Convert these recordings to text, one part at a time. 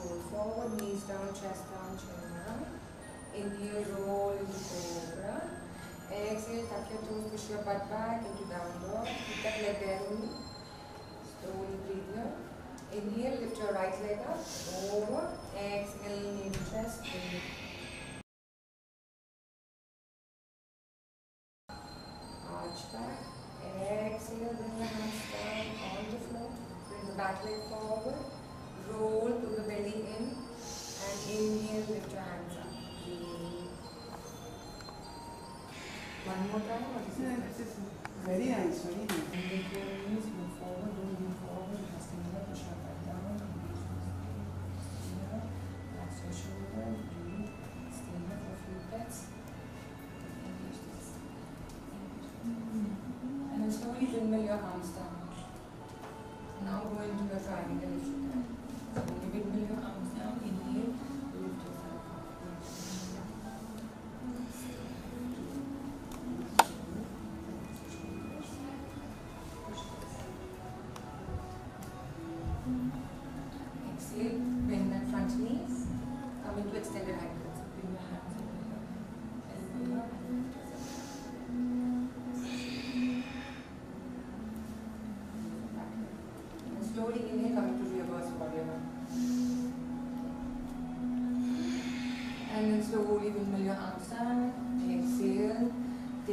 Forward, knees down, chest down, chin down. Inhale, roll cobra. Exhale, tuck your toes, push your butt back into down dog. Keep that leg there only. Slowly breathe here. Inhale, lift your right leg up, over. Exhale, knee chest. Breathe. Gracias.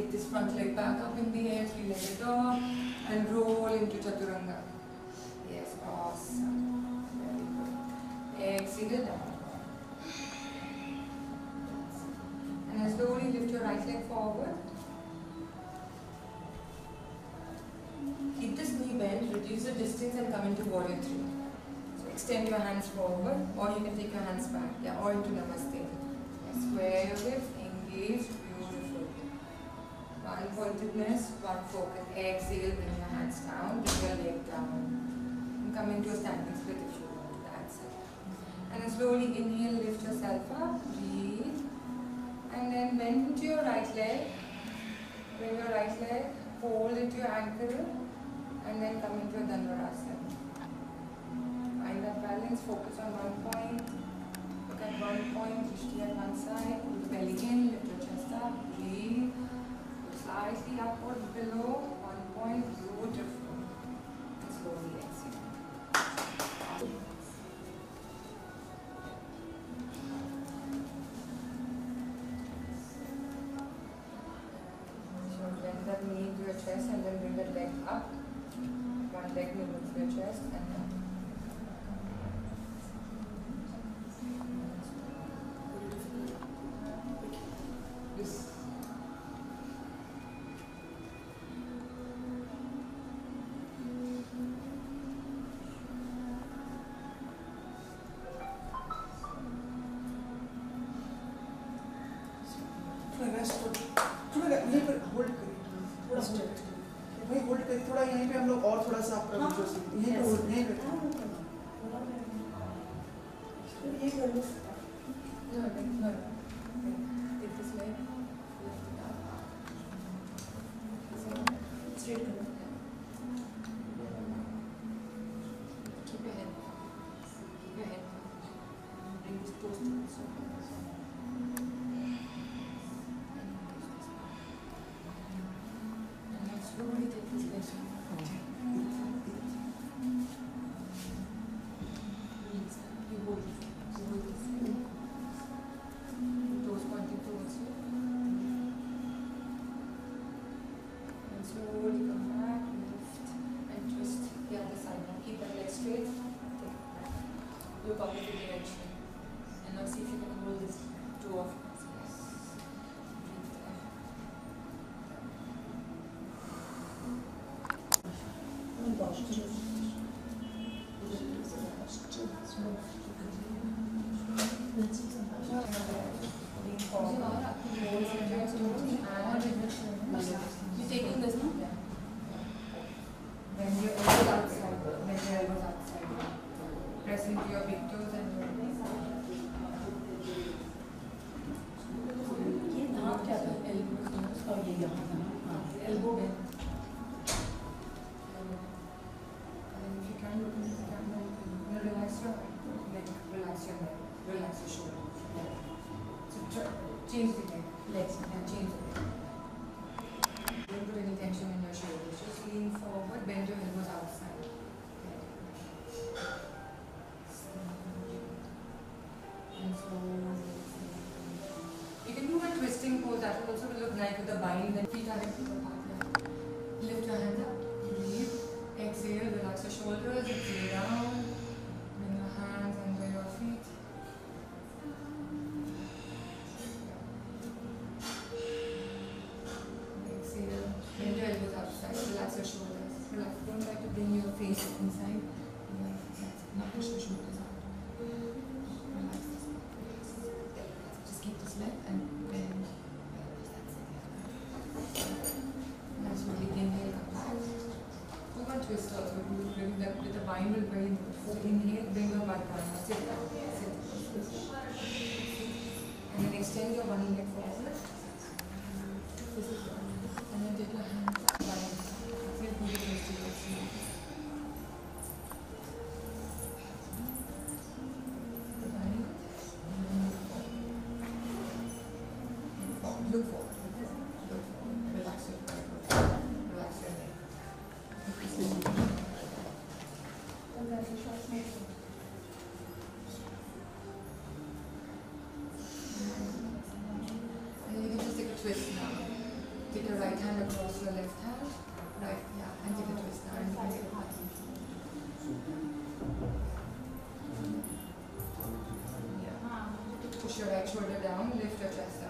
Take this front leg back up in the air, three legged dog, and roll into chaturanga. Yes, awesome. Very good. Exhale down. And slowly lift your right leg forward. Keep this knee bent, reduce the distance and come into warrior three. So extend your hands forward or you can take your hands back. Yeah, or into namaste. Square your hips, engage. One pointedness, one focus. Exhale, bring your hands down, bring your leg down. And come into a standing split if you want. That's it. And then slowly inhale, lift yourself up, breathe. And then bend into your right leg. Bring your right leg, hold it to your ankle, and then come into a Dhanurasana. Find that balance, focus on one point. Look at one point, drishti at one side, pull the belly in, lift your chest up, breathe. Slightly upward, below, one point, beautiful. And slowly exhale. So bend that knee to your chest and then bring that leg up. One leg moving to your chest and rest थोड़ा यहीं पर hold करिए थोड़ा hold भाई hold करिए थोड़ा यहीं पे हम लोग और थोड़ा सा आपका से यहीं पे होल्ड यहीं पे no. Take this leg, lift it up. So, straight up. Keep your head. Keep your head. Bring this toes to the surface. Look opposite direction. And now see if you can hold this. Yes. Breathe change the. Let's uh, change it. bring that with the binder brain. So inhale, bring your back down. Sit down. Sit down. And then extend your one leg forward. And then take your hand Look forward. Your right shoulder down, lift your chest up.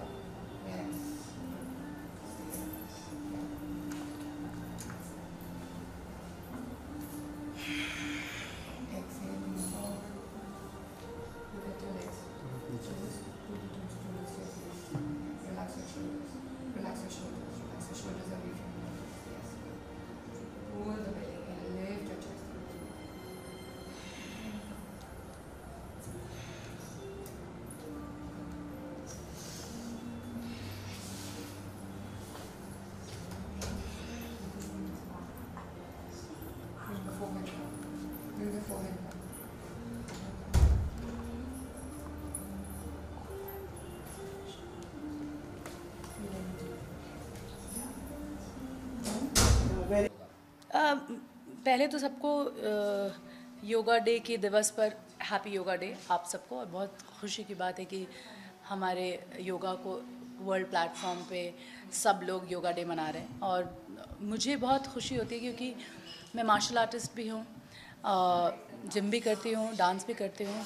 Very पहले तो सबको yoga day के दिवस पर happy yoga day आप सबको, और बहुत खुशी की बात है कि हमारे योगा को वर्ल्ड प्लेटफॉर्म पे सब लोग योगा डे मना रहे हैं। और मुझे बहुत खुशी होती है क्योंकि मैं मार्शल आर्टिस्ट भी हूँ जिम भी करती हूँ डांस भी करती हूँ।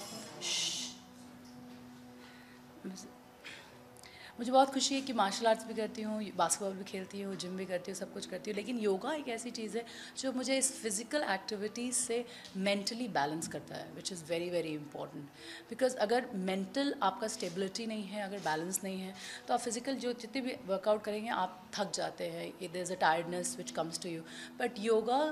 मुझे बहुत खुशी है कि मार्शल आर्ट्स भी करती हूँ बास्केटबॉल भी खेलती हूँ जिम भी करती हूँ, सब कुछ करती हूँ, लेकिन योगा एक ऐसी चीज़ है जो मुझे इस फ़िज़िकल एक्टिविटीज़ से मेंटली बैलेंस करता है which is very very important because अगर मेंटल आपका स्टेबिलिटी नहीं है, अगर बैलेंस नहीं है तो आप फ़िज़िकल जो जितने भी वर्कआउट करेंगे, आप थक जाते हैं there is a tiredness which comes to you but yoga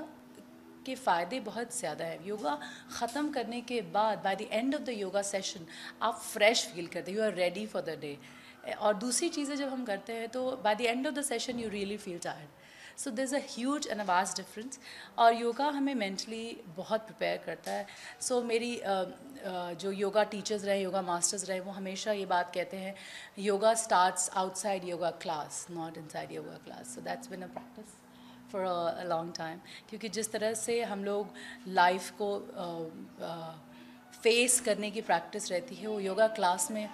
के फ़ायदे बहुत ज़्यादा है। योगा ख़त्म करने के बाद by the end of the yoga session आप फ्रेश फील करते you are ready for the day और दूसरी चीज़ें जब हम करते हैं तो by the end of the session you really feel tired so there is a and vast difference और योगा हमें मेंटली बहुत प्रिपेयर करता है. सो so, मेरी अ, अ, जो योगा टीचर्स रहे योगा मास्टर्स रहे वो हमेशा ये बात कहते हैं yoga starts outside yoga class not inside yoga class so that's been a practice for a long time क्योंकि जिस तरह से हम लोग लाइफ को फेस uh, करने की प्रैक्टिस रहती है वो योगा क्लास में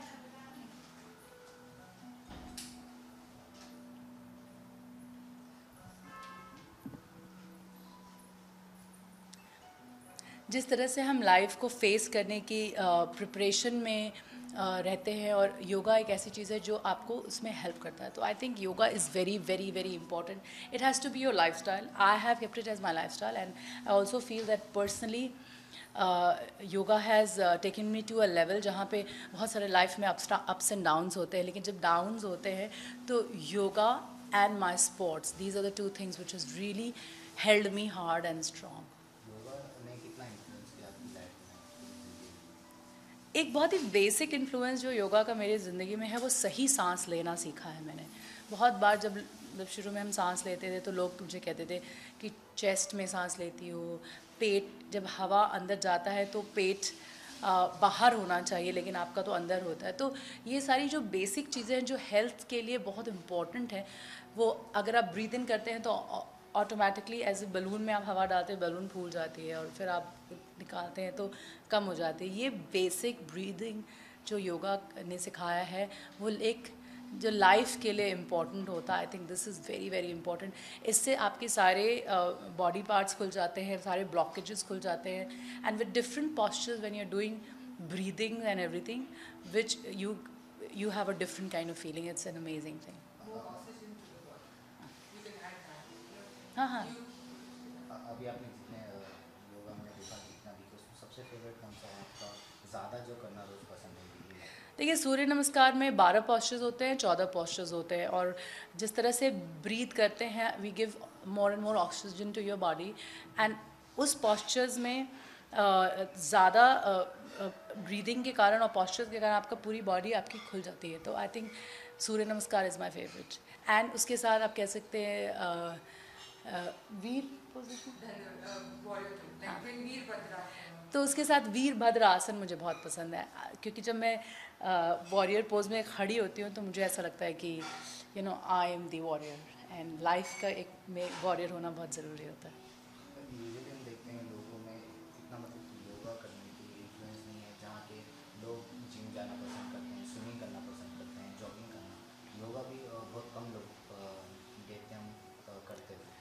जिस तरह से हम लाइफ को फेस करने की प्रिपरेशन में रहते हैं और योगा एक ऐसी चीज़ है जो आपको उसमें हेल्प करता है। तो I think yoga is very very very important it has to be your lifestyle I have kept it as my lifestyle and I also feel that personally yoga has taken me to a level जहाँ पे बहुत सारे life में ups ups and downs होते हैं। लेकिन जब downs होते हैं तो yoga and my sports these are the two things which is really held me hard and strong एक बहुत ही बेसिक इन्फ्लुएंस जो योगा का मेरी ज़िंदगी में है, वो सही सांस लेना सीखा है मैंने। बहुत बार जब जब शुरू में हम सांस लेते थे तो लोग मुझे कहते थे कि चेस्ट में सांस लेती हो, पेट जब हवा अंदर जाता है तो पेट बाहर होना चाहिए, लेकिन आपका तो अंदर होता है। तो ये सारी जो बेसिक चीज़ें हैं, जो हेल्थ के लिए बहुत इंपॉर्टेंट हैं, वो अगर आप ब्रीद इन करते हैं तो ऑटोमेटिकली एज ए बलून में आप हवा डालते हैं बलून फूल जाती है, और फिर आप निकालते हैं तो कम हो जाती है। ये बेसिक ब्रीदिंग जो योगा ने सिखाया है वो एक जो लाइफ के लिए इंपॉर्टेंट होता है। I think this is very very important इससे आपके सारे बॉडी uh, पार्ट्स खुल जाते हैं सारे ब्लॉकेजेस खुल जाते हैं। And with different postures when you are doing breathing and everything which you you have a different kind of feeling it's an amazing thing हाँ हाँ अभी आपने जितने योगा में देखा जितना भी तो सबसे फेवरेट कौन सा है आपका? ज़्यादा जो करना रोज पसंद है देखिए सूर्य नमस्कार में बारह पॉस्चर्स होते हैं चौदह पॉस्चर्स होते हैं और जिस तरह से ब्रीथ करते हैं we give more and more oxygen to your body and उस पॉस्चर्स में ज़्यादा ब्रीदिंग के कारण और पॉस्चर्स के कारण आपका पूरी बॉडी आपकी खुल जाती है। तो आई थिंक सूर्य नमस्कार इज़ माई फेवरेट एंड उसके साथ आप कह सकते हैं वीर तो उसके साथ वीरभद्र आसन मुझे बहुत पसंद है। क्योंकि जब मैं वॉरियर पोज में खड़ी होती हूँ तो मुझे ऐसा लगता है कि you know I am the warrior and life का एक में वॉरियर होना बहुत ज़रूरी होता है।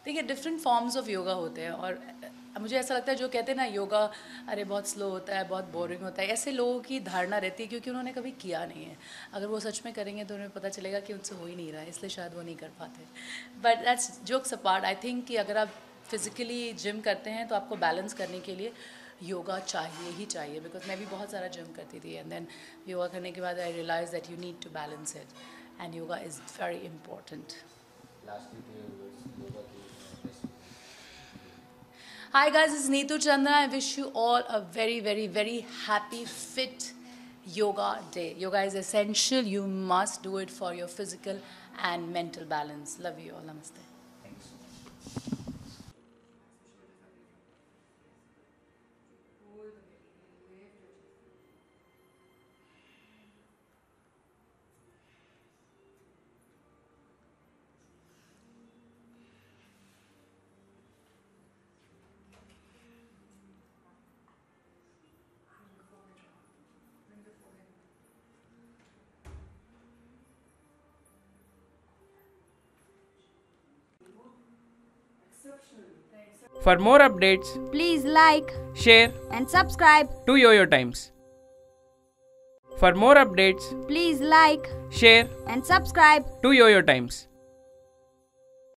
देखिए डिफरेंट फॉर्म्स ऑफ़ योगा होते हैं और मुझे ऐसा लगता है जो कहते हैं ना योगा अरे, बहुत स्लो होता है, बहुत बोरिंग होता है, ऐसे लोगों की धारणा रहती है क्योंकि उन्होंने कभी किया नहीं है। अगर वो सच में करेंगे तो उन्हें पता चलेगा कि उनसे हो ही नहीं रहा है, इसलिए शायद वो नहीं कर पाते। But that's jokes apart I think कि अगर आप फिज़िकली जिम करते हैं तो आपको बैलेंस करने के लिए योगा चाहिए ही चाहिए बिकॉज़ मैं भी बहुत सारा जिम करती थी एंड देन योगा करने के बाद I realise that you need to balance it and yoga is very important Hi guys, it's Neetu Chandra. I wish you all a very, very, very happy, fit yoga day. Yoga is essential. You must do it for your physical and mental balance. Love you all. Namaste. For more updates, please like, share, and subscribe to YoYo Times. For more updates, please like, share, and subscribe to YoYo Times.